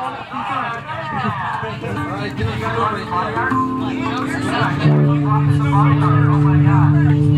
Alright, get us going. Oh my god.